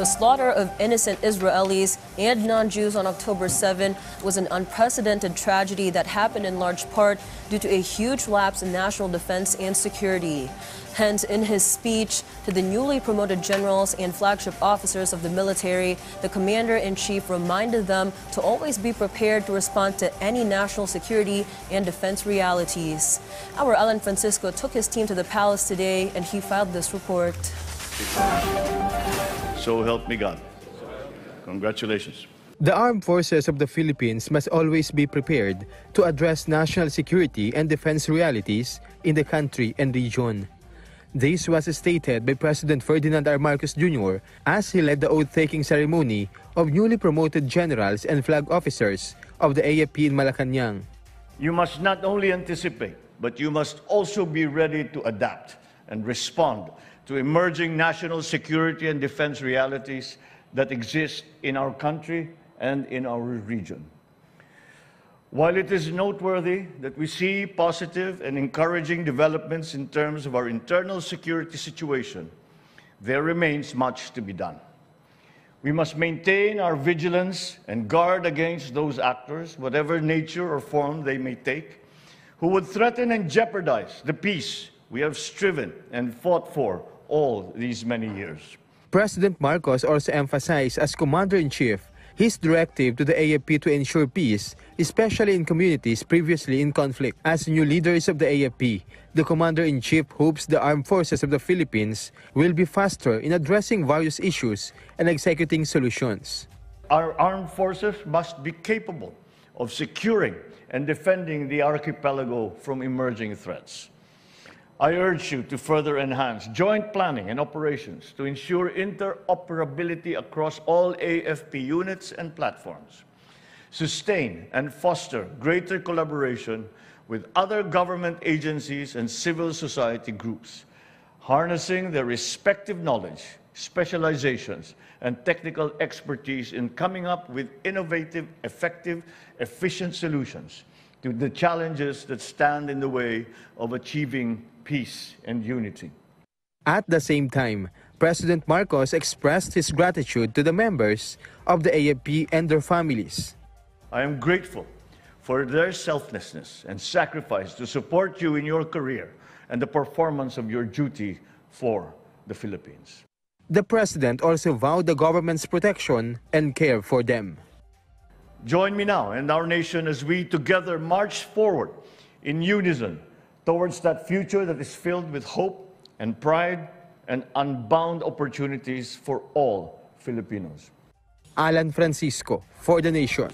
The slaughter of innocent Israelis and non-Jews on October 7 was an unprecedented tragedy that happened in large part due to a huge lapse in national defense and security. Hence, in his speech to the newly promoted generals and flagship officers of the military, the commander-in-chief reminded them to always be prepared to respond to any national security and defense realities. Our Alan Francisco took his team to the palace today and he filed this report. So help me God. Congratulations. The armed forces of the Philippines must always be prepared to address national security and defense realities in the country and region. This was stated by President Ferdinand R. Marcos Jr. as he led the oath-taking ceremony of newly promoted generals and flag officers of the AFP in Malacanang. You must not only anticipate, but you must also be ready to adapt and respond to emerging national security and defense realities that exist in our country and in our region. While it is noteworthy that we see positive and encouraging developments in terms of our internal security situation, there remains much to be done. We must maintain our vigilance and guard against those actors, whatever nature or form they may take, who would threaten and jeopardize the peace we have striven and fought for all these many years. President Marcos also emphasized as Commander-in-Chief his directive to the AFP to ensure peace, especially in communities previously in conflict. As new leaders of the AFP, the Commander-in-Chief hopes the armed forces of the Philippines will be faster in addressing various issues and executing solutions. Our armed forces must be capable of securing and defending the archipelago from emerging threats. I urge you to further enhance joint planning and operations to ensure interoperability across all AFP units and platforms. Sustain and foster greater collaboration with other government agencies and civil society groups, harnessing their respective knowledge, specializations, and technical expertise in coming up with innovative, effective, efficient solutions to the challenges that stand in the way of achieving peace and unity. At the same time, President Marcos expressed his gratitude to the members of the AFP and their families. I am grateful for their selflessness and sacrifice to support you in your career and the performance of your duty for the Philippines. The president also vowed the government's protection and care for them. Join me now and our nation as we together march forward in unison towards that future that is filled with hope and pride and unbound opportunities for all Filipinos. Alan Francisco for the Nation.